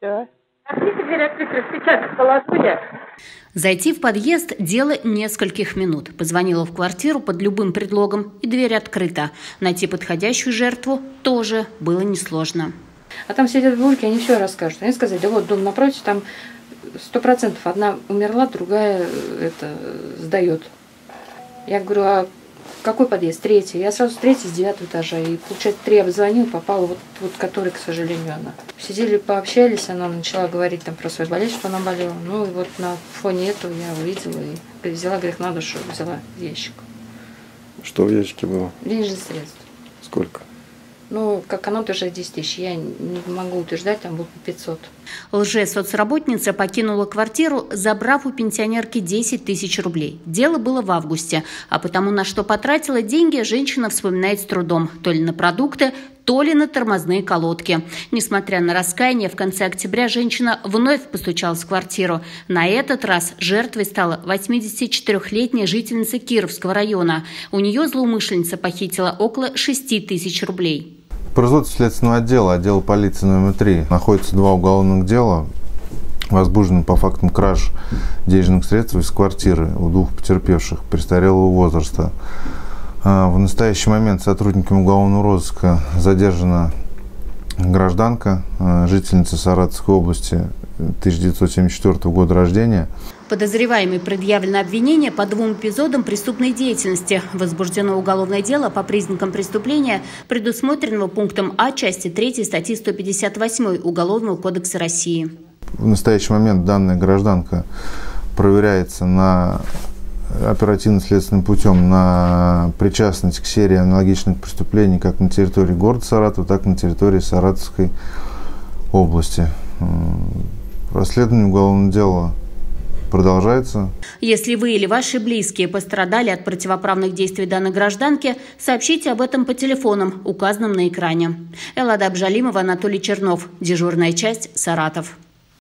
Да. Откройте дверь открыть, распечатать полосу я. Зайти в подъезд – дело нескольких минут. Позвонила в квартиру под любым предлогом, и дверь открыта. Найти подходящую жертву тоже было несложно. А там сидят бабульки, они все расскажут. Они сказали, да вот дом напротив, там сто процентов одна умерла, другая э, это сдает. Я говорю, а какой подъезд? Третий. Я сразу с третьего, с девятого этажа. И, получается, три обзвонил, попала вот, вот который, к сожалению, она. Сидели, пообщались, она начала говорить там про свою болезнь, что она болела. Ну, и вот на фоне этого я увидела и взяла грех на душу, взяла ящик. Что в ящике было? Денежные средства. Сколько? Ну, как оно тоже 10 тысяч. Я не могу утверждать, там было 500. Лже-соцработница покинула квартиру, забрав у пенсионерки 10 тысяч рублей. Дело было в августе, а потому на что потратила деньги, женщина вспоминает с трудом. То ли на продукты, то ли на тормозные колодки. Несмотря на раскаяние, в конце октября женщина вновь постучалась в квартиру. На этот раз жертвой стала 84-летняя жительница Кировского района. У нее злоумышленница похитила около 6 тысяч рублей производстве следственного отдела, отдела полиции номер 3, находится два уголовных дела, возбуждены по фактам краж денежных средств из квартиры у двух потерпевших престарелого возраста. А, в настоящий момент сотрудниками уголовного розыска задержана гражданка, а, жительница Саратовской области 1974 года рождения. Подозреваемый предъявлено обвинение по двум эпизодам преступной деятельности. Возбуждено уголовное дело по признакам преступления, предусмотренного пунктом А части 3 статьи 158 Уголовного кодекса России. В настоящий момент данная гражданка проверяется на оперативно-следственным путем на причастность к серии аналогичных преступлений как на территории города Саратова, так и на территории Саратовской области. Расследование уголовного дела продолжается. Если вы или ваши близкие пострадали от противоправных действий данной гражданки, сообщите об этом по телефонам, указанным на экране. Эллада Абжалимова, Анатолий Чернов. Дежурная часть «Саратов».